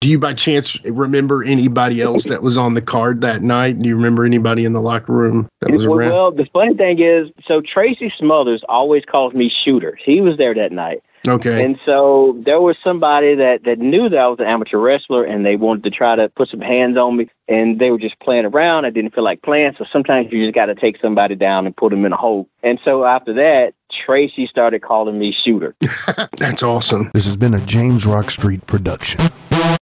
Do you by chance remember anybody else that was on the card that night? Do you remember anybody in the locker room that was well, around? well, the funny thing is, so Tracy Smothers always calls me Shooter. He was there that night. Okay. And so there was somebody that, that knew that I was an amateur wrestler and they wanted to try to put some hands on me and they were just playing around. I didn't feel like playing. So sometimes you just got to take somebody down and put them in a hole. And so after that, Tracy started calling me Shooter. That's awesome. This has been a James Rock Street production.